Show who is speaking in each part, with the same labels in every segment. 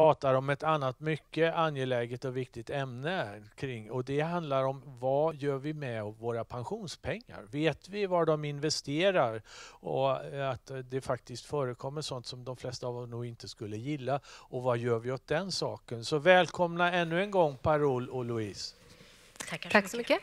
Speaker 1: pratar om ett annat mycket angeläget och viktigt ämne kring och det handlar om vad gör vi med våra pensionspengar? Vet vi var de investerar och att det faktiskt förekommer sånt som de flesta av oss nog inte skulle gilla och vad gör vi åt den saken? Så välkomna ännu en gång Parol och Louise.
Speaker 2: Tackar Tack så mycket.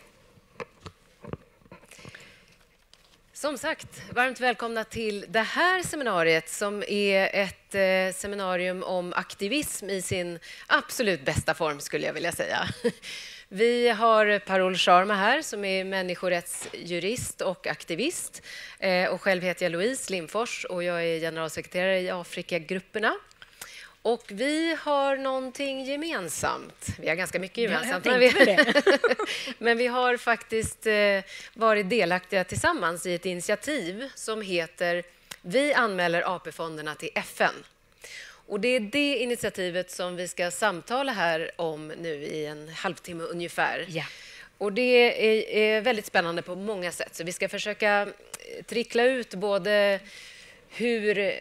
Speaker 2: Som sagt, varmt välkomna till det här seminariet som är ett eh, seminarium om aktivism i sin absolut bästa form, skulle jag vilja säga. Vi har Parol Sharma här som är människorättsjurist och aktivist. Eh, och själv heter jag Louise Lindfors och jag är generalsekreterare i Afrikagrupperna. Och vi har någonting gemensamt. Vi har ganska mycket gemensamt.
Speaker 3: men, vi,
Speaker 2: men vi har faktiskt eh, varit delaktiga tillsammans i ett initiativ som heter Vi anmäler AP-fonderna till FN. Och det är det initiativet som vi ska samtala här om nu i en halvtimme ungefär.
Speaker 3: Ja.
Speaker 2: Och det är, är väldigt spännande på många sätt. Så vi ska försöka trickla ut både hur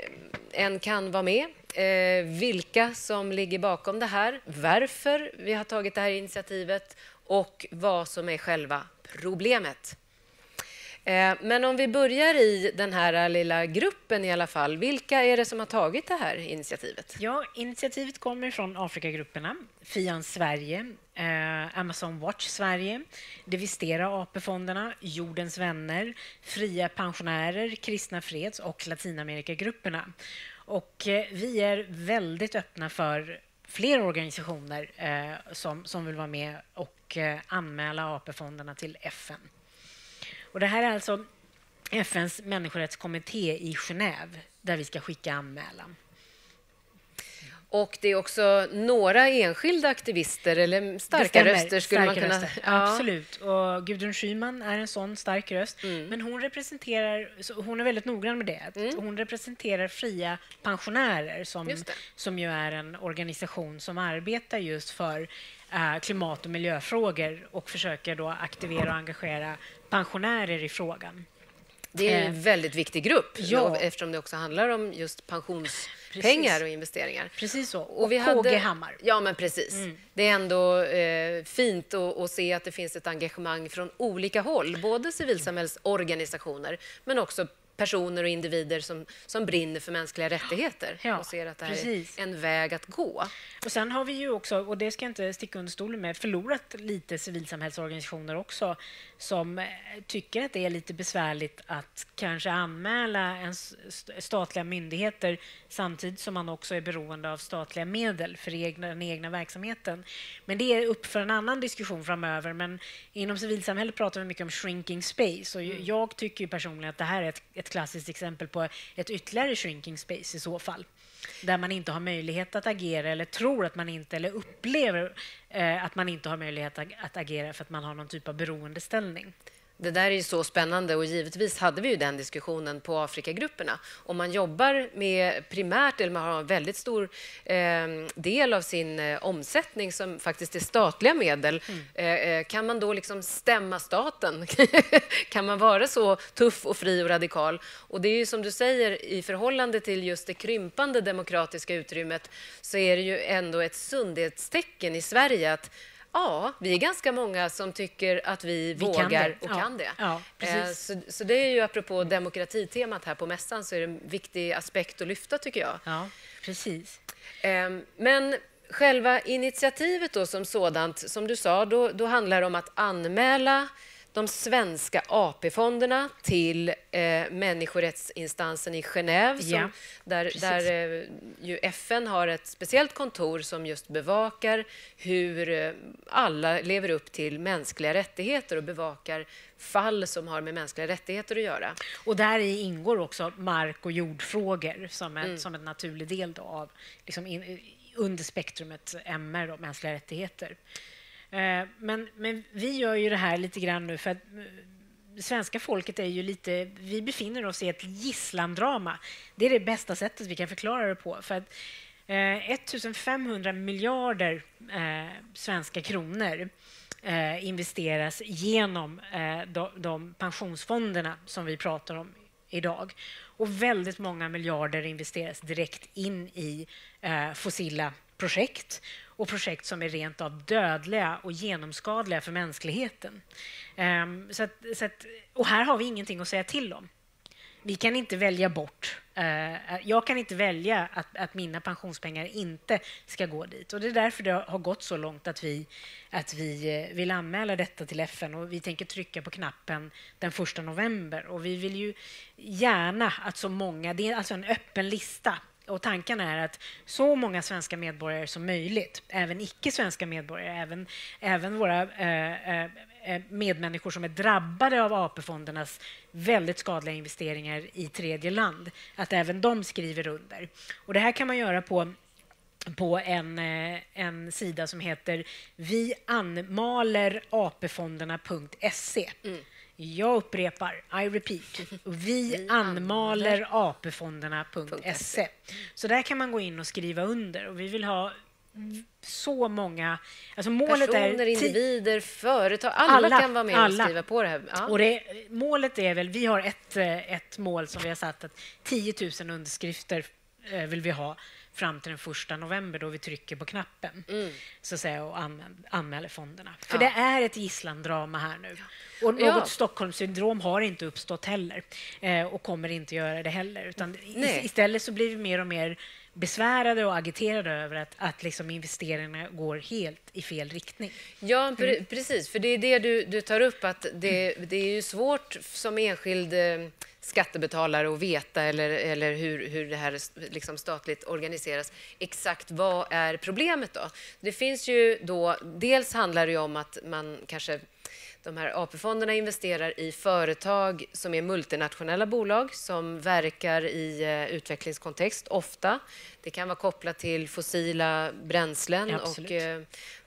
Speaker 2: en kan vara med eh, vilka som ligger bakom det här, varför vi har tagit det här initiativet och vad som är själva problemet. Eh, men om vi börjar i den här lilla gruppen i alla fall. Vilka är det som har tagit det här initiativet?
Speaker 3: Ja, initiativet kommer från Afrikagrupperna, FIAN Sverige, eh, Amazon Watch Sverige, Devistera AP-fonderna, Jordens vänner, Fria pensionärer, Kristna freds och Latinamerikagrupperna. Och eh, vi är väldigt öppna för fler organisationer eh, som, som vill vara med och eh, anmäla AP-fonderna till FN. Och det här är alltså FNs människorättskommitté i Genève där vi ska skicka anmälan.
Speaker 2: Och det är också några enskilda aktivister eller starka röster. skulle man kunna...
Speaker 3: Röster. Ja. Absolut. Och Gudrun Schyman är en sån stark röst. Mm. Men hon representerar, hon är väldigt noggrann med det. Mm. Hon representerar Fria pensionärer som, som ju är en organisation som arbetar just för uh, klimat och miljöfrågor och försöker då aktivera och engagera pensionärer i frågan.
Speaker 2: Det är en eh, väldigt viktig grupp ja. eftersom det också handlar om just pensionspengar och investeringar.
Speaker 3: Precis så. Och, och vi KG hade, Hammar.
Speaker 2: Ja, men precis. Mm. Det är ändå eh, fint att, att, se att det finns ett engagemang från olika håll, både civilsamhällsorganisationer men också personer och individer som, som brinner för mänskliga rättigheter ja, och ser att det här precis. är en väg att gå.
Speaker 3: Och Sen har vi ju också, och det ska jag inte sticka under stolen med, förlorat lite civilsamhällsorganisationer också som eh, tycker att det är lite besvärligt att kanske anmäla en statliga myndigheter samtidigt som man också är beroende av statliga medel för egna, den egna verksamheten. Men det är upp för en annan diskussion framöver. Men inom civilsamhället pratar vi mycket om shrinking space och mm. jag tycker personligen att det här är ett, ett ett klassiskt exempel på ett ytterligare shrinking space i så fall där man inte har möjlighet att agera eller tror att man inte eller upplever eh, att man inte har möjlighet att agera för att man har någon typ av beroendeställning.
Speaker 2: Det där är ju så spännande och givetvis hade vi ju den diskussionen på Afrikagrupperna. Om man jobbar med primärt, eller man har en väldigt stor eh, del av sin eh, omsättning som faktiskt är statliga medel, mm. Eh, eh, kan man då liksom stämma staten? kan man vara så tuff och fri och radikal? Och det är ju som du säger, i förhållande till just det krympande demokratiska utrymmet så är det ju ändå ett sundhetstecken i Sverige att Ja, vi är ganska många som tycker att vi, vi vågar kan och ja. kan det.
Speaker 3: Ja,
Speaker 2: eh, så, så, det är ju apropå demokratitemat här på mässan så är det en viktig aspekt att lyfta tycker jag.
Speaker 3: Ja, precis.
Speaker 2: Ehm, men själva initiativet då som sådant, som du sa, då, då handlar det om att anmäla de svenska AP-fonderna till eh, människorättsinstansen i Genève som, ja, där, där eh, ju FN har ett speciellt kontor som just bevakar hur eh, alla lever upp till mänskliga rättigheter och bevakar fall som har med mänskliga rättigheter att göra.
Speaker 3: Och där ingår också mark och jordfrågor som, ett, mm. som en naturlig del av liksom in, under spektrumet MR och mänskliga rättigheter. Eh, men, men vi gör ju det här lite grann nu för att eh, svenska folket är ju lite... Vi befinner oss i ett gisslandrama. Det är det bästa sättet vi kan förklara det på. För att, eh, 1500 miljarder eh, svenska kronor eh, investeras genom eh, de, de pensionsfonderna som vi pratar om idag. Och väldigt många miljarder investeras direkt in i fossila projekt och projekt som är rent av dödliga och genomskadliga för mänskligheten. Um, så att, så att, och här har vi ingenting att säga till om. Vi kan inte välja bort Uh, jag kan inte välja att, att, mina pensionspengar inte ska gå dit. Och Det är därför det har gått så långt att vi, att vi eh, vill anmäla detta till FN och vi tänker trycka på knappen den 1 november. Och Vi vill ju gärna att så många... Det är alltså en öppen lista och tanken är att så många svenska medborgare som möjligt, även icke-svenska medborgare, även, även våra eh, eh, eh, medmänniskor som är drabbade av AP-fondernas väldigt skadliga investeringar i tredje land, att även de skriver under. Och det här kan man göra på på en, eh, en sida som heter vianmalerapfonderna.se. Mm. Jag upprepar, I repeat, vi anmaler apfonderna.se. Så där kan man gå in och skriva under. Och vi vill ha så många... Alltså målet
Speaker 2: Personer, är individer, företag. Alla, alla, kan vara med alla. och skriva på det här.
Speaker 3: Ja. Och det, målet är väl... Vi har ett, eh, ett mål som vi har satt att 10 000 underskrifter eh, vill vi ha fram till den 1 november då vi trycker på knappen mm. så att säga, och anmäler fonderna. För ja. det är ett gisslandrama här nu. Och något ja. Stockholmssyndrom har inte uppstått heller eh, och kommer inte göra det heller. Utan istället så blir vi mer och mer besvärade och agiterade över att, att liksom investeringarna går helt i fel riktning.
Speaker 2: Ja, mm. precis. För det är det du, du tar upp, att det, det är ju svårt som enskild eh, skattebetalare att veta eller, eller hur, hur det här liksom statligt organiseras. Exakt vad är problemet då? Det finns ju då, dels handlar det om att man kanske de här AP-fonderna investerar i företag som är multinationella bolag som verkar i eh, utvecklingskontext ofta. Det kan vara kopplat till fossila bränslen ja, och eh,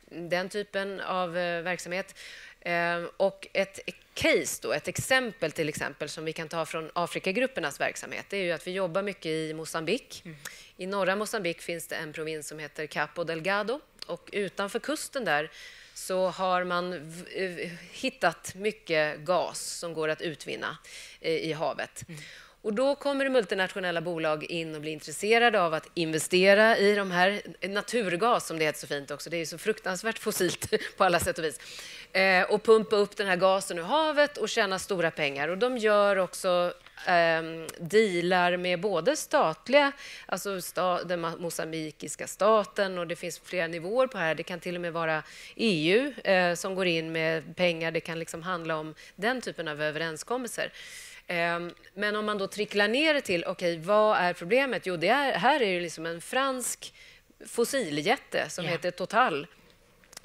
Speaker 2: den typen av eh, verksamhet. Och ett case, då, ett exempel till exempel som vi kan ta från Afrikagruppernas verksamhet, det är ju att vi jobbar mycket i Mosambik. Mm. I norra Mosambik finns det en provins som heter Capo Delgado och utanför kusten där så har man hittat mycket gas som går att utvinna eh, i havet. Mm. Och då kommer multinationella bolag in och blir intresserade av att investera i de här naturgas, som det heter så fint också. Det är så fruktansvärt fossilt på alla sätt och vis. Eh, och pumpa upp den här gasen ur havet och tjäna stora pengar. Och de gör också eh, dealar med både statliga, alltså sta, den mosambikiska staten och det finns flera nivåer på det här. Det kan till och med vara EU eh, som går in med pengar. Det kan liksom handla om den typen av överenskommelser. Ehm, men om man då tricklar ner det till, okej, okay, vad är problemet? Jo, det är, här är det liksom en fransk fossiljätte som yeah. heter Total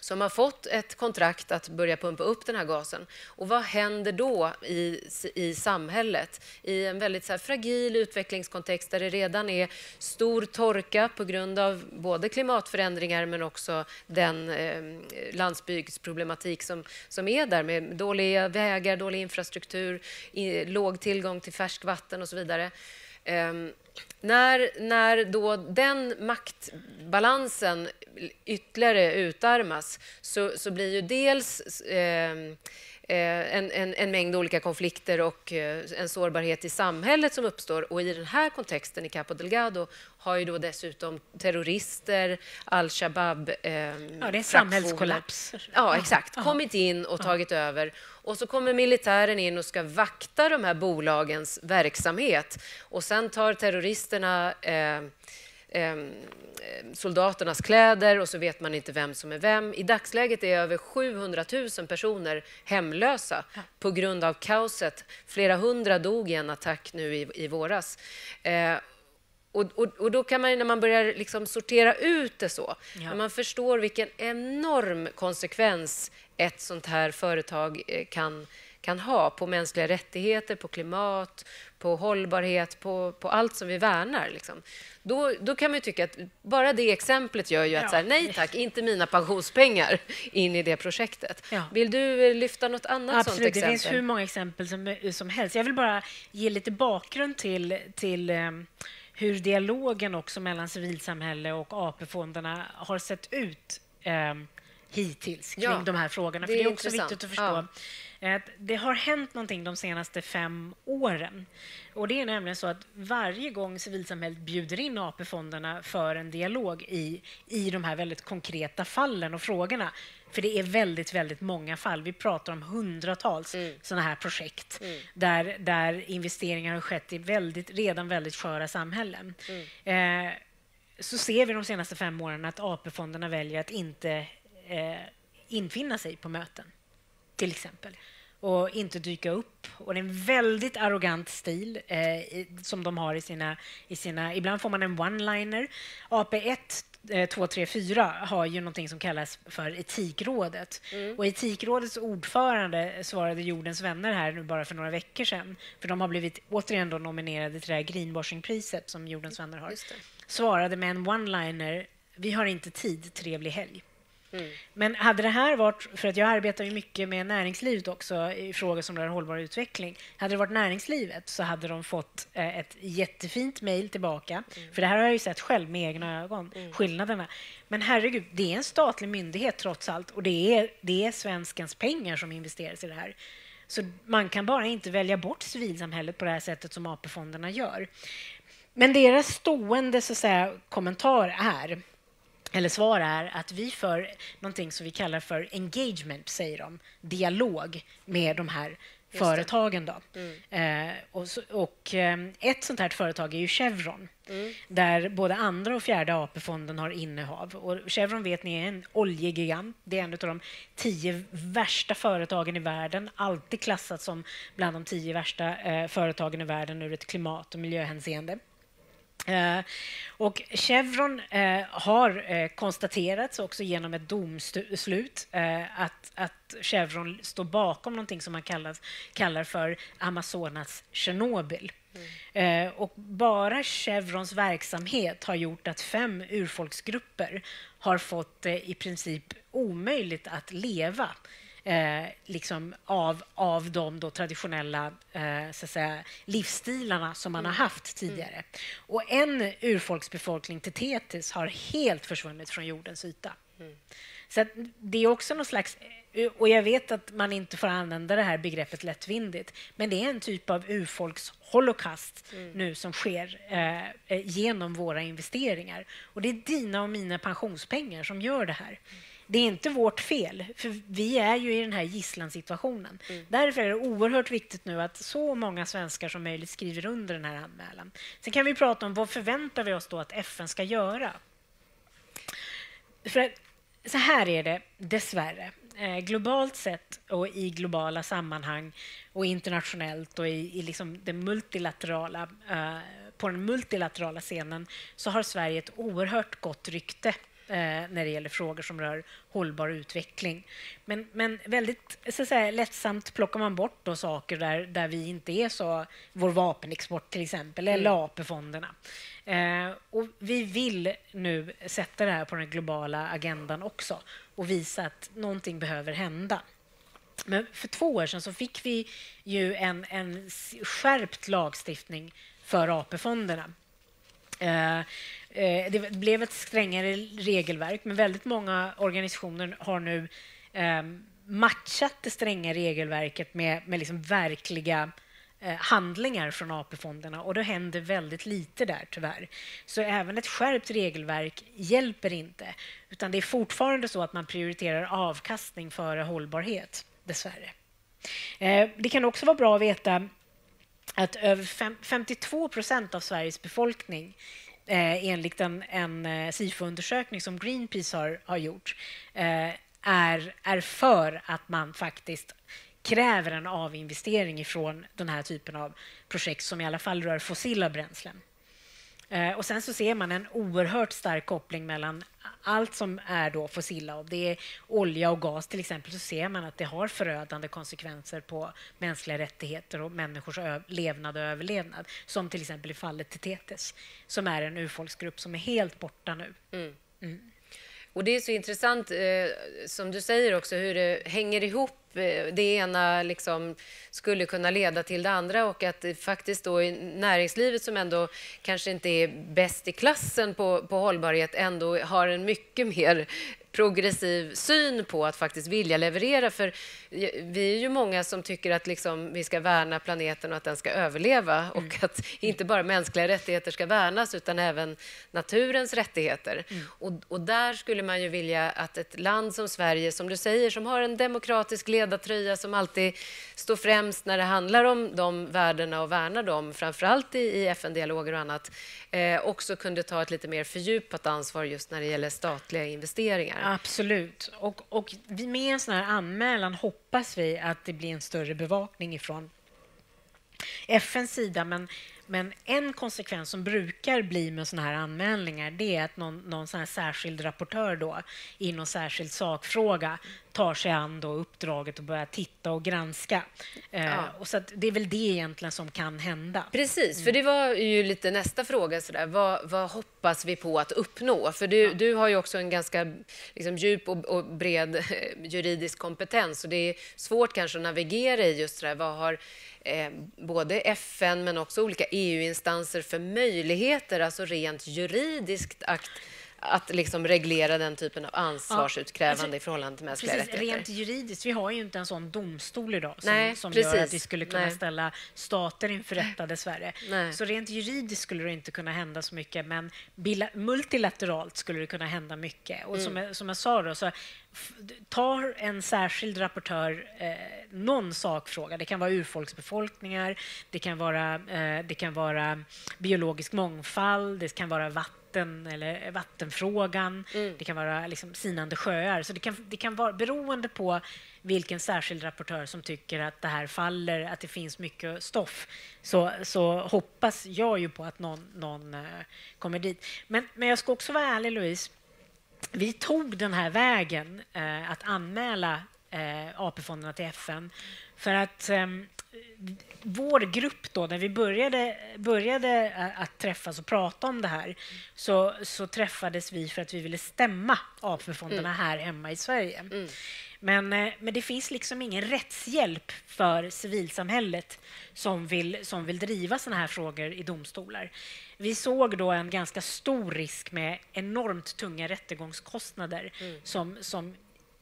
Speaker 2: som har fått ett kontrakt att börja pumpa upp den här gasen. Och vad händer då i, i samhället i en väldigt så fragil utvecklingskontext där det redan är stor torka på grund av både klimatförändringar men också den eh, landsbygdsproblematik som, som är där med dåliga vägar, dålig infrastruktur, i, låg tillgång till färskvatten och så vidare. Um, när, när då den maktbalansen ytterligare utarmas så, så blir ju dels eh, Eh, en, en, en, mängd olika konflikter och eh, en sårbarhet i samhället som uppstår. Och I den här kontexten i Capo Delgado har ju då dessutom terrorister, al-Shabaab... Eh,
Speaker 3: ja, det är samhällskollaps.
Speaker 2: Ja, exakt. Kommit in och tagit över. Och så kommer militären in och ska vakta de här bolagens verksamhet. Och sen tar terroristerna eh, Ehm, soldaternas kläder och så vet man inte vem som är vem. I dagsläget är över 700 000 personer hemlösa ja. på grund av kaoset. Flera hundra dog i en attack nu i, i våras. Eh, och, och, och, då kan man, när man börjar liksom sortera ut det så, ja. när man förstår vilken enorm konsekvens ett sånt här företag eh, kan kan ha på mänskliga rättigheter, på klimat, på hållbarhet, på, på allt som vi värnar. Liksom. Då, då kan man tycka att bara det exemplet gör ju att ja. så här, nej tack, inte mina pensionspengar in i det projektet. Ja. Vill du eh, lyfta något annat
Speaker 3: Absolut,
Speaker 2: sånt exempel?
Speaker 3: Det finns hur många exempel som, som helst. Jag vill bara ge lite bakgrund till, till um, hur dialogen också mellan civilsamhälle och AP-fonderna har sett ut um, hittills kring
Speaker 2: Ja,
Speaker 3: de här frågorna. För det
Speaker 2: är
Speaker 3: är också
Speaker 2: intressant.
Speaker 3: viktigt att förstå att det har hänt någonting de senaste fem åren. Och Det är nämligen så att varje gång civilsamhället bjuder in AP-fonderna för en dialog i, i de här väldigt konkreta fallen och frågorna för det är väldigt, väldigt många fall. Vi pratar om hundratals mm. sådana här projekt mm. där, där investeringar har skett i väldigt, redan väldigt sköra samhällen. Mm. Eh, så ser vi de senaste fem åren att AP-fonderna väljer att inte eh, infinna sig på möten, till exempel och inte dyka upp. Och det är en väldigt arrogant stil eh, som de har i sina, i sina... Ibland får man en one-liner. AP1 2, 3, 4 har ju någonting som kallas för Etikrådet. Mm. Och Etikrådets ordförande svarade Jordens vänner här nu bara för några veckor sedan. För de har blivit återigen då nominerade till det här greenwashingpriset som Jordens vänner har. Svarade med en one-liner. Vi har inte tid, trevlig helg. Mm. Men hade det här varit, för att jag arbetar ju mycket med näringslivet också i frågor som rör hållbar utveckling. Hade det varit näringslivet så hade de fått eh, ett jättefint mejl tillbaka. Mm. För det här har jag ju sett själv med egna ögon, mm. skillnaderna. Men herregud, det är en statlig myndighet trots allt och det är, det är svenskens pengar som investeras i det här. Så man kan bara inte välja bort civilsamhället på det här sättet som AP-fonderna gör. Men deras stående så att säga, kommentar är eller svar är att vi för någonting som vi kallar för engagement, säger de, dialog med de här företagen. Då. Mm. Eh, och, så, och eh, ett sånt här företag är ju Chevron mm. där både andra och fjärde AP-fonden har innehav. Och Chevron vet ni är en oljegigant. Det är en av de tio värsta företagen i världen. Alltid klassat som bland de tio värsta eh, företagen i världen ur ett klimat och miljöhänseende. Eh, och Chevron eh, har eh, konstaterats också genom ett domslut att, att Chevron står bakom någonting som man kallar, kallar för Amazonas Tjernobyl. Mm. och bara Chevrons verksamhet har gjort att fem urfolksgrupper har fått i princip omöjligt att leva eh, liksom av, av de då traditionella eh, så att säga, livsstilarna som man mm. har haft tidigare. Mm. Och en urfolksbefolkning, Tetetis, har helt försvunnit från jordens yta. Mm. Så det är också någon slags... Och jag vet att man inte får använda det här begreppet lättvindigt, men det är en typ av urfolksholocaust mm. nu som sker eh, eh, genom våra investeringar. Och det är dina och mina pensionspengar som gör det här. Det är inte vårt fel, för vi är ju i den här gisslansituationen. Mm. Därför är det oerhört viktigt nu att så många svenskar som möjligt skriver under den här anmälan. Sen kan vi prata om vad förväntar vi oss då att FN ska göra? För så här är det dessvärre. Eh, globalt sett och i globala sammanhang och internationellt och i, i liksom det multilaterala, eh, på den multilaterala scenen så har Sverige ett oerhört gott rykte eh, när det gäller frågor som rör hållbar utveckling. Men, men väldigt så att säga, lättsamt plockar man bort då saker där, där vi inte är så... Vår vapenexport, till exempel, eller mm. AP-fonderna. Eh, och vi vill nu sätta det här på den globala agendan också och visa att någonting behöver hända. Men för två år sedan så fick vi ju en, en skärpt lagstiftning för AP-fonderna. Eh, Eh, det blev ett strängare regelverk, men väldigt många organisationer har nu eh, matchat det stränga regelverket med, med liksom verkliga eh, handlingar från AP-fonderna och det händer väldigt lite där, tyvärr. Så även ett skärpt regelverk hjälper inte, utan det är fortfarande så att man prioriterar avkastning före hållbarhet, dessvärre. Eh, det kan också vara bra att veta att över 52 procent av Sveriges befolkning eh, enligt en, en eh, SIFO-undersökning som Greenpeace har, har gjort eh, är, är för att man faktiskt kräver en avinvestering ifrån den här typen av projekt som i alla fall rör fossila bränslen. Eh, och sen så ser man en oerhört stark koppling mellan allt som är då fossila, och det är olja och gas till exempel, så ser man att det har förödande konsekvenser på mänskliga rättigheter och människors levnad och överlevnad. Som till exempel i fallet Tetetes, som är en urfolksgrupp som är helt borta nu. Mm.
Speaker 2: Mm. Och Det är så intressant, eh, som du säger också, hur det hänger ihop. Eh, det ena liksom skulle kunna leda till det andra och att faktiskt då i näringslivet som ändå kanske inte är bäst i klassen på, på hållbarhet ändå har en mycket mer progressiv syn på att faktiskt vilja leverera. För vi är ju många som tycker att liksom vi ska värna planeten och att den ska överleva mm. och att inte bara mänskliga rättigheter ska värnas utan även naturens rättigheter. Mm. Och, och, där skulle man ju vilja att ett land som Sverige, som du säger, som har en demokratisk ledartröja som alltid står främst när det handlar om de värdena och värnar dem, framförallt i, i FN-dialoger och annat, eh, också kunde ta ett lite mer fördjupat ansvar just när det gäller statliga investeringar.
Speaker 3: Absolut. Och, och med en sån här anmälan hoppas vi att det blir en större bevakning ifrån FNs sida, men men en konsekvens som brukar bli med såna här anmälningar det är att någon, någon sån här särskild rapportör då, i någon särskild sakfråga tar sig an då uppdraget och börjar titta och granska. Eh, ja. och så det är väl det egentligen som kan hända.
Speaker 2: Precis, mm. för det var ju lite nästa fråga. Sådär. Vad, vad hoppas vi på att uppnå? För du, ja. du har ju också en ganska liksom, djup och, och, bred juridisk kompetens och det är svårt kanske att navigera i just det vad har eh, både FN men också olika EU-instanser för möjligheter, alltså rent juridiskt akt att liksom reglera den typen av ansvarsutkrävande ja, alltså, i förhållande till mänskliga
Speaker 3: precis,
Speaker 2: rättigheter.
Speaker 3: Rent juridiskt, vi har ju inte en sån domstol idag som, Nej, som gör att vi skulle kunna Nej. ställa stater inför rätta dessvärre. Nej. Så rent juridiskt skulle det inte kunna hända så mycket, men multilateralt skulle det kunna hända mycket. Och mm. som, jag, som jag sa då, så tar en särskild rapportör eh, någon sakfråga, det kan vara urfolksbefolkningar, det kan vara, eh, det kan vara biologisk mångfald, det kan vara vatten eller vattenfrågan. Mm. Det kan vara liksom sinande sjöar. Så det kan, det kan vara beroende på vilken särskild rapportör som tycker att det här faller, att det finns mycket stoff, så, så hoppas jag ju på att någon, någon uh, kommer dit. Men, men jag ska också vara ärlig, Louise. Vi tog den här vägen eh, att anmäla eh, AP-fonderna till FN för att um, vår grupp då, när vi började, började att träffas och prata om det här så, så träffades vi för att vi ville stämma AP-fonderna mm. här hemma i Sverige. Mm. Men, eh, men det finns liksom ingen rättshjälp för civilsamhället som vill, som vill driva såna här frågor i domstolar. Vi såg då en ganska stor risk med enormt tunga rättegångskostnader mm. som, som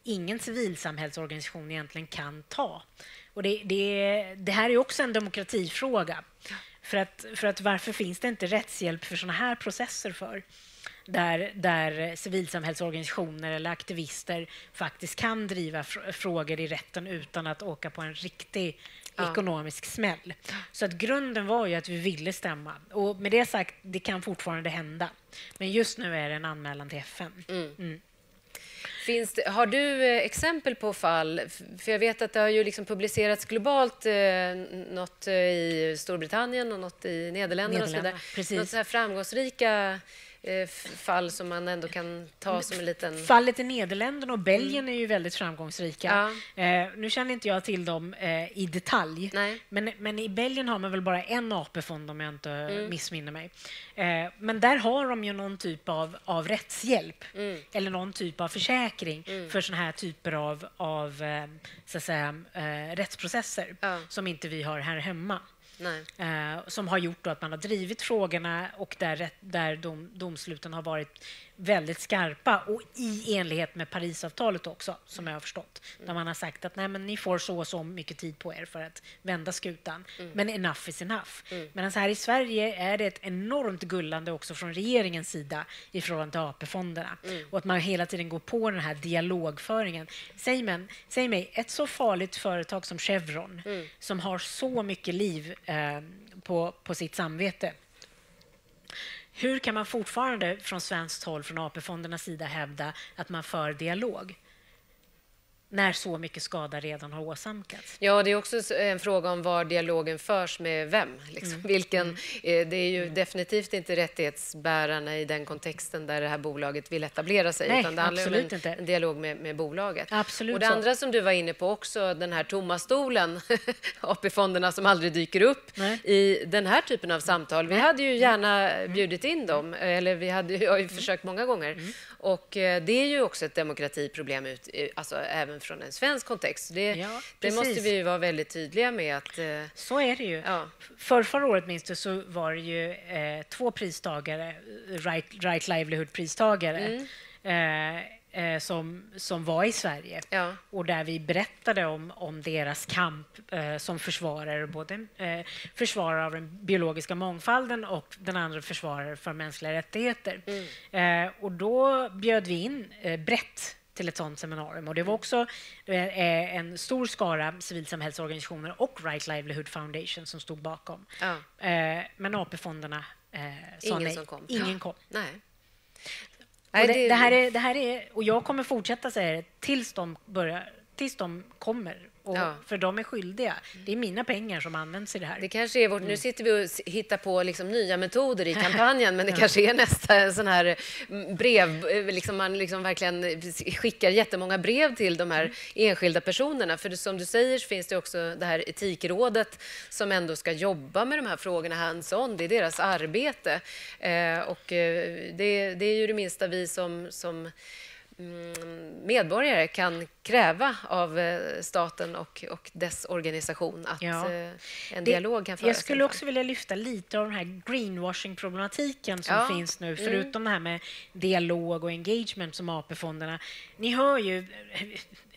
Speaker 3: ingen civilsamhällsorganisation egentligen kan ta. Och det, det, det här är också en demokratifråga. För att, för att varför finns det inte rättshjälp för såna här processer för? Där, där civilsamhällsorganisationer eller aktivister faktiskt kan driva fr frågor i rätten utan att åka på en riktig ja. ekonomisk smäll. Så att grunden var ju att vi ville stämma. Och med det sagt, det kan fortfarande hända. Men just nu är det en anmälan till FN. Mm. Mm.
Speaker 2: Finns det, har du eh, exempel på fall? För jag vet att det har ju liksom publicerats globalt eh, något eh, i Storbritannien och något i Nederländerna, Nederländerna och så vidare. Något så här framgångsrika fall som man ändå kan ta som en liten...
Speaker 3: Fallet i Nederländerna och Belgien mm. är ju väldigt framgångsrika. Ja. Eh, nu känner inte jag till dem eh, i detalj, men, men i Belgien har man väl bara en AP-fond om jag inte mm. missminner mig. Eh, men där har de ju någon typ av, av rättshjälp mm. eller någon typ av försäkring mm. för såna här typer av, av eh, så att säga, eh, rättsprocesser ja. som inte vi har här hemma. Eh, som har gjort att man har drivit frågorna och där, där dom, domsluten har varit väldigt skarpa och i enlighet med Parisavtalet också, som jag har förstått. Mm. Där man har sagt att Nej, men ni får så och så mycket tid på er för att vända skutan. Mm. Men enough is enough. Mm. Medan här i Sverige är det ett enormt gullande också från regeringens sida i förhållande till AP-fonderna. Mm. Och att man hela tiden går på den här dialogföringen. Säg, men, säg mig, ett så farligt företag som Chevron, mm. som har så mycket liv eh, på, på sitt samvete hur kan man fortfarande från svenskt håll, från AP-fondernas sida, hävda att man för dialog? När så mycket skada redan har åsamkats.
Speaker 2: Ja, det är också en fråga om var dialogen förs med vem. Liksom. Mm. Vilken, mm. Eh, det är ju mm. definitivt inte rättighetsbärarna i den kontexten där det här bolaget vill etablera sig,
Speaker 3: Nej,
Speaker 2: utan det handlar om en, en, dialog med, med bolaget.
Speaker 3: Absolut
Speaker 2: och det så. andra som du var inne på också, den här tomma stolen, AP-fonderna som aldrig dyker upp Nej. i den här typen av samtal. Vi hade ju gärna mm. bjudit in dem, eller vi hade ju, har ju mm. försökt många gånger. Och eh, det är ju också ett demokratiproblem, ut, alltså även från en svensk kontext. Det, ja, det måste vi vara väldigt tydliga med. Att, eh,
Speaker 3: så är det ju. Ja. För förra året minst det, så var det ju eh, två pristagare, Right, right Livelihood-pristagare. Mm. Eh, eh, som, som var i Sverige
Speaker 2: Ja.
Speaker 3: och där vi berättade om, om deras kamp eh, som försvarare, både eh, försvarare av den biologiska mångfalden och den andra försvarare för mänskliga rättigheter. Eh, och då bjöd vi in eh, brett till ett sånt seminarium. Och det var också eh, en stor skara civilsamhällsorganisationer och Right Livelihood Foundation som stod bakom.
Speaker 2: Ja.
Speaker 3: Eh, men AP-fonderna eh, sa
Speaker 2: Ingen
Speaker 3: nej.
Speaker 2: som kom.
Speaker 3: Ingen kom.
Speaker 2: Nej.
Speaker 3: Och det, det, här är, det här är, och jag kommer fortsätta säga det tills de, börjar, tills de kommer. Och,
Speaker 2: Ja.
Speaker 3: För de är skyldiga. Det är mina pengar som används i det här.
Speaker 2: Det kanske är vårt, Nu sitter vi och hittar på liksom nya metoder i kampanjen, men det kanske är nästa sån här mm, brev, eh, liksom man liksom verkligen skickar jättemånga brev till de här enskilda personerna. För som du säger finns det också det här etikrådet som ändå ska jobba med de här frågorna hands-on. Det är deras arbete. Eh, och eh, det, det är ju det minsta vi som, som mm, medborgare kan kräva av eh, staten och, och dess organisation att
Speaker 3: Ja.
Speaker 2: eh, en dialog kan föras.
Speaker 3: Jag skulle också vilja lyfta lite av den här greenwashing-problematiken som
Speaker 2: Ja.
Speaker 3: finns nu, förutom det här med dialog och engagement som AP-fonderna. Ni hör ju...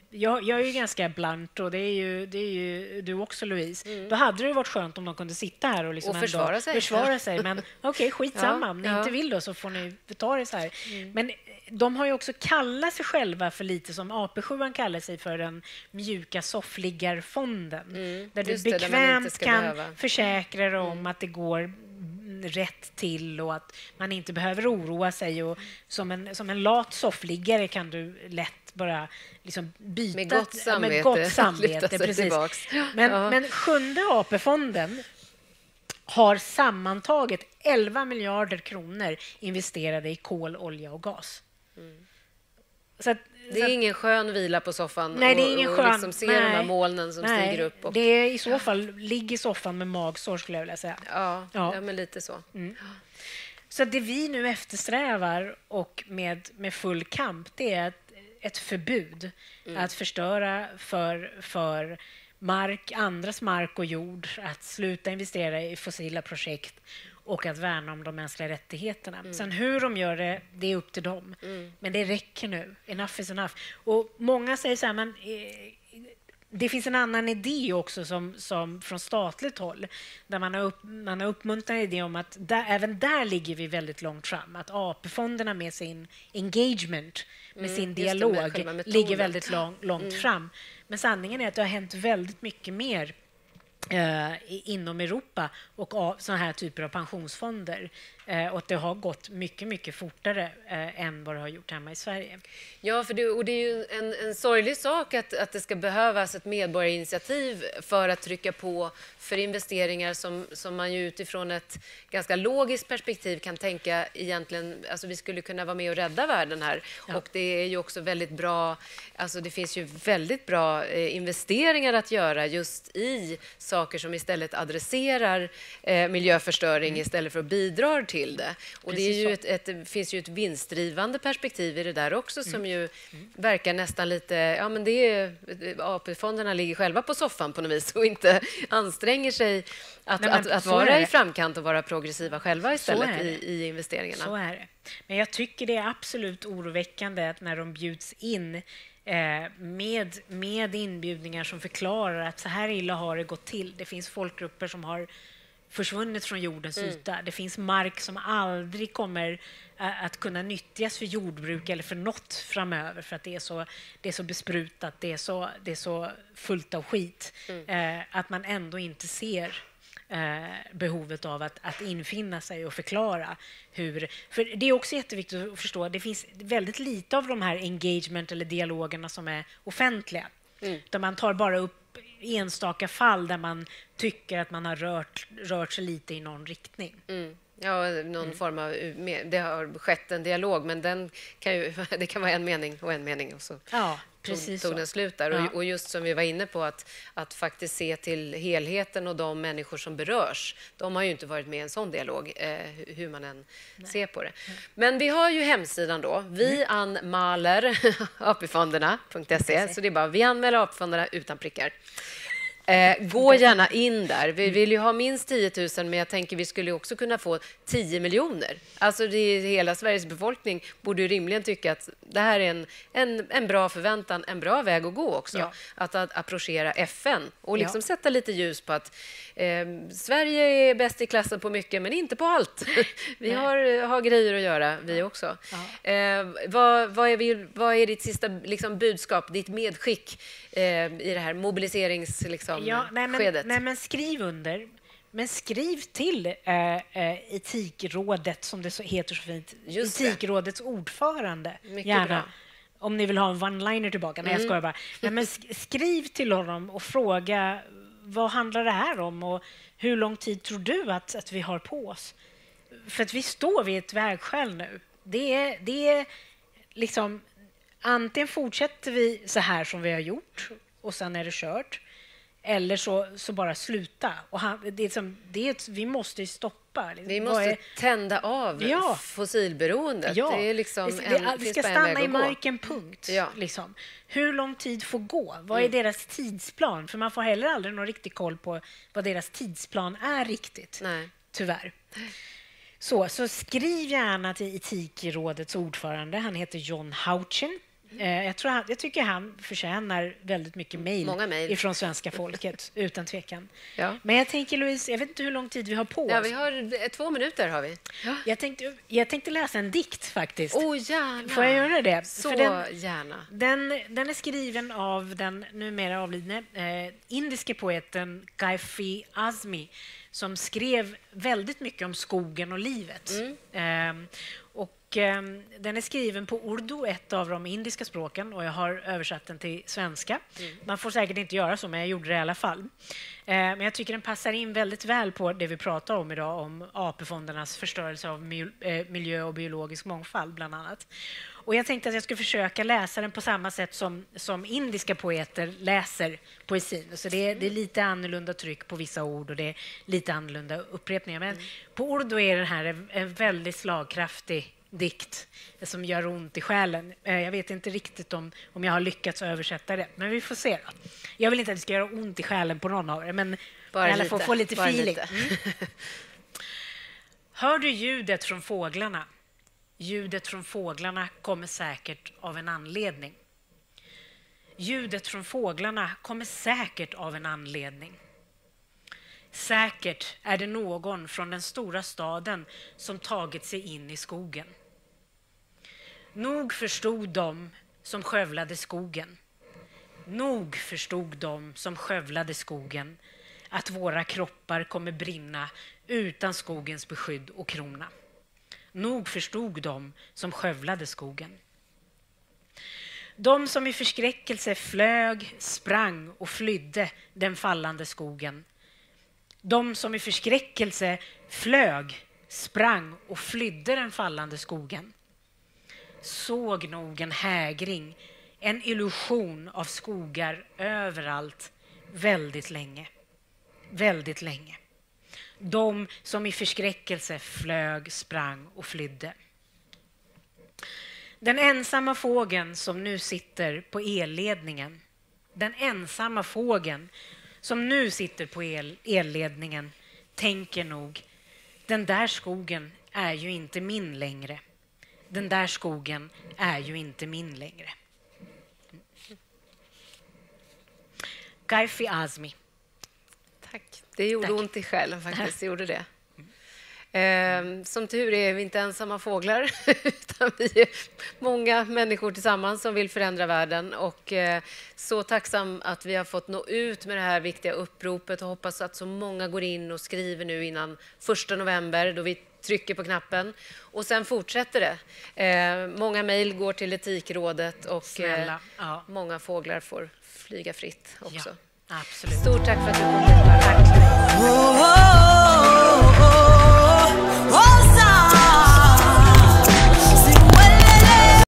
Speaker 3: Jag, jag är ju ganska blunt och det är ju, det är ju du också, Louise. Då hade det varit skönt om de kunde sitta här och, liksom
Speaker 2: Mm. Och försvara sig.
Speaker 3: försvara sig. Men okej, skitsamma.
Speaker 2: Ja,
Speaker 3: Om ni
Speaker 2: ja. Mm.
Speaker 3: inte vill då så får ni ta det så här. Men de har ju också kallat sig själva för lite som AP7 kallar sig för den mjuka soffliggarfonden. där du
Speaker 2: Mm. det, där inte
Speaker 3: bekvämt
Speaker 2: ska
Speaker 3: kan
Speaker 2: behöva. Mm.
Speaker 3: försäkra dig om att det går rätt till och att man inte behöver oroa sig. Och som, en, som en lat soffliggare kan du lätt bara liksom byta
Speaker 2: Med gott
Speaker 3: med
Speaker 2: samvete
Speaker 3: gott
Speaker 2: luta
Speaker 3: samvete. Precis.
Speaker 2: tillbaks.
Speaker 3: Men,
Speaker 2: Ja.
Speaker 3: men Sjunde AP-fonden har sammantaget 11 miljarder kronor investerade i kol, olja och gas. Så att,
Speaker 2: Mm. Det är ingen skön vila på soffan
Speaker 3: Nej, det är
Speaker 2: och,
Speaker 3: ingen
Speaker 2: och
Speaker 3: skön...
Speaker 2: liksom se de här
Speaker 3: nej,
Speaker 2: molnen som
Speaker 3: nej,
Speaker 2: stiger upp. Och,
Speaker 3: Det är i så fall, ligg i soffan med magsår skulle jag vilja säga.
Speaker 2: ja,
Speaker 3: Ja.
Speaker 2: ja. men lite så.
Speaker 3: Så det vi nu eftersträvar och med, med full kamp, det är ett, ett förbud att förstöra för, för mark, andras mark och jord, att sluta investera i fossila projekt och att värna om de mänskliga rättigheterna. Sen hur de gör det, det är upp till dem. Men det räcker nu. Enough is enough. Och många säger så här, men eh, det finns en annan idé också som, som från statligt håll där man har, upp, man har uppmuntrat idé om att där, även där ligger vi väldigt långt fram. Att AP-fonderna med sin engagement, med sin
Speaker 2: det, med
Speaker 3: dialog,
Speaker 2: metoden.
Speaker 3: ligger väldigt lång, långt fram. Men sanningen är att det har hänt väldigt mycket mer Eh, inom Europa och av sådana här typer av pensionsfonder. Eh, och att det har gått mycket, mycket fortare eh, än vad det har gjort hemma i Sverige.
Speaker 2: Ja, för det, och det är ju en, en sorglig sak att, att det ska behövas ett medborgarinitiativ för att trycka på för investeringar som, som man ju utifrån ett ganska logiskt perspektiv kan tänka egentligen, alltså vi skulle kunna vara med och rädda världen här. Och det är ju också väldigt bra, alltså det finns ju väldigt bra eh, investeringar att göra just i saker som istället adresserar eh, miljöförstöring istället för att bidra till det. Och det är ju ett, ett, finns ju ett vinstdrivande perspektiv i det där också som ju verkar nästan lite... Ja, men det är, AP-fonderna ligger själva på soffan på något vis och inte anstränger sig att,
Speaker 3: Nej, men
Speaker 2: att, att vara i framkant och vara progressiva själva istället i, i investeringarna.
Speaker 3: Så är det. Men jag tycker det är absolut oroväckande att när de bjuds in eh, med, med inbjudningar som förklarar att så här illa har det gått till. Det finns folkgrupper som har försvunnit från jordens yta. Det finns mark som aldrig kommer att kunna nyttjas för jordbruk eller för något framöver för att det är så, det är så besprutat, det är så, det är så fullt av skit. Eh, att man ändå inte ser eh, behovet av att, att infinna sig och förklara hur... För det är också jätteviktigt att förstå, det finns väldigt lite av de här engagement eller dialogerna som är offentliga. Utan man tar bara upp enstaka fall där man tycker att man har rört, rört sig lite i någon riktning.
Speaker 2: Mm. Ja, någon form av... Det har skett en dialog, men den kan ju, det kan vara en mening och en mening och så
Speaker 3: Ja, precis
Speaker 2: tog den slut där.
Speaker 3: Ja.
Speaker 2: Och, och just som vi var inne på, att, att faktiskt se till helheten och de människor som berörs. De har ju inte varit med i en sån dialog, eh, hu- hur man än ser på det. Men vi har ju hemsidan då, vi anmäler apfonderna.se, så det är bara vi anmäler AP-fonderna utan prickar. Eh, gå gärna in där. Vi vill ju ha minst 10 000, men jag tänker vi skulle också kunna få 10 miljoner. Alltså det hela Sveriges befolkning borde ju rimligen tycka att det här är en, en, en bra förväntan, en bra väg att gå också.
Speaker 3: Ja.
Speaker 2: Att, att approchera FN och liksom
Speaker 3: Ja.
Speaker 2: sätta lite ljus på att eh, Sverige är bäst i klassen på mycket, men inte på allt. Vi har, har grejer att göra, vi också. Eh, vad, vad, är vi, vad är ditt sista liksom, budskap, ditt medskick eh, i det här mobiliseringsskedet? Liksom,
Speaker 3: Ja, nej, men,
Speaker 2: skedet?
Speaker 3: nej, men skriv under. Men skriv till eh, eh, Etikrådet, som det så heter så fint.
Speaker 2: Just det.
Speaker 3: Etikrådets ordförande,
Speaker 2: Mycket
Speaker 3: gärna.
Speaker 2: bra. Mm.
Speaker 3: Om ni vill ha en one-liner tillbaka. Nej, jag skojar bara. Nej, men sk- skriv till honom och fråga vad handlar det här om och hur lång tid tror du att, att vi har på oss? För att vi står vid ett vägskäl nu. Det är, det är liksom... Antingen fortsätter vi så här som vi har gjort och sen är det kört. Eller så, så bara sluta. Och han, det är som, det är vi måste stoppa. Liksom.
Speaker 2: Vi måste
Speaker 3: är-
Speaker 2: tända av
Speaker 3: Ja.
Speaker 2: fossilberoendet.
Speaker 3: Ja,
Speaker 2: Det är liksom
Speaker 3: det,
Speaker 2: en,
Speaker 3: det, vi
Speaker 2: finns
Speaker 3: ska
Speaker 2: en
Speaker 3: stanna i marken, punkt.
Speaker 2: Ja.
Speaker 3: Liksom. Hur lång tid får gå? Vad
Speaker 2: Mm.
Speaker 3: är deras tidsplan? För man får heller aldrig någon riktig koll på vad deras tidsplan är riktigt.
Speaker 2: Nej.
Speaker 3: Tyvärr. Så, så skriv gärna till Etikrådets ordförande. Han heter John Houchin. Eh, jag, tror han, jag tycker han förtjänar väldigt mycket mejl ifrån svenska folket, utan tvekan.
Speaker 2: Ja.
Speaker 3: Men jag tänker, Louise, jag vet inte hur lång tid vi har på
Speaker 2: Ja,
Speaker 3: oss.
Speaker 2: vi har eh, två minuter har vi.
Speaker 3: Jag, tänkte, jag tänkte läsa en dikt faktiskt.
Speaker 2: Åh, gärna!
Speaker 3: Får jag göra det?
Speaker 2: Så
Speaker 3: För den,
Speaker 2: gärna.
Speaker 3: den, den är skriven av den numera avlidne eh, indiske poeten Kaifi Azmi som skrev väldigt mycket om skogen och livet. Och, eh, den är skriven på urdu, ett av de indiska språken, och jag har översatt den till svenska. Man får säkert inte göra så, men jag gjorde det i alla fall. Eh, men jag tycker den passar in väldigt väl på det vi pratar om idag, om AP-fondernas förstörelse av eh, miljö och biologisk mångfald, bland annat. Och jag tänkte att jag skulle försöka läsa den på samma sätt som, som indiska poeter läser poesin. Så det är, det är lite annorlunda tryck på vissa ord och det är lite annorlunda upprepningar. Men på urdu är den här en, en väldigt slagkraftig dikt som gör ont i själen. Eh, Jag vet inte riktigt om, om jag har lyckats översätta det, men vi får se. Jag vill inte att det ska göra ont i själen på någon av er, men
Speaker 2: Bara
Speaker 3: alla fall få lite
Speaker 2: Bara
Speaker 3: feeling.
Speaker 2: lite.
Speaker 3: Mm. Hör du ljudet från fåglarna? Ljudet från fåglarna kommer säkert av en anledning. Ljudet från fåglarna kommer säkert av en anledning. Säkert är det någon från den stora staden som tagit sig in i skogen. Nog förstod de som skövlade skogen. Nog förstod de som skövlade skogen att våra kroppar kommer brinna utan skogens beskydd och krona. Nog förstod de som skövlade skogen. De som i förskräckelse flög, sprang och flydde den fallande skogen. De som i förskräckelse flög, sprang och flydde den fallande skogen såg nog en hägring, en illusion av skogar överallt väldigt länge. Väldigt länge. De som i förskräckelse flög, sprang och flydde. Den ensamma fågeln som nu sitter på elledningen. Den ensamma fågeln som nu sitter på el elledningen tänker nog den där skogen är ju inte min längre. Den där skogen är ju inte min längre. Kaifi Azmi.
Speaker 2: Tack. Det gjorde
Speaker 3: Tack.
Speaker 2: ont i själen faktiskt. Det gjorde det. Ehm, Som tur är vi inte ensamma fåglar, utan vi är många människor tillsammans som vill förändra världen. Och eh, så tacksam att vi har fått nå ut med det här viktiga uppropet och hoppas att så många går in och skriver nu innan 1 november då vi trycker på knappen och sen fortsätter det. Eh, många mejl går till Etikrådet och eh,
Speaker 3: ja.
Speaker 2: många fåglar får flyga fritt också.
Speaker 3: Ja, absolut.
Speaker 2: Stort tack för att du kom hit.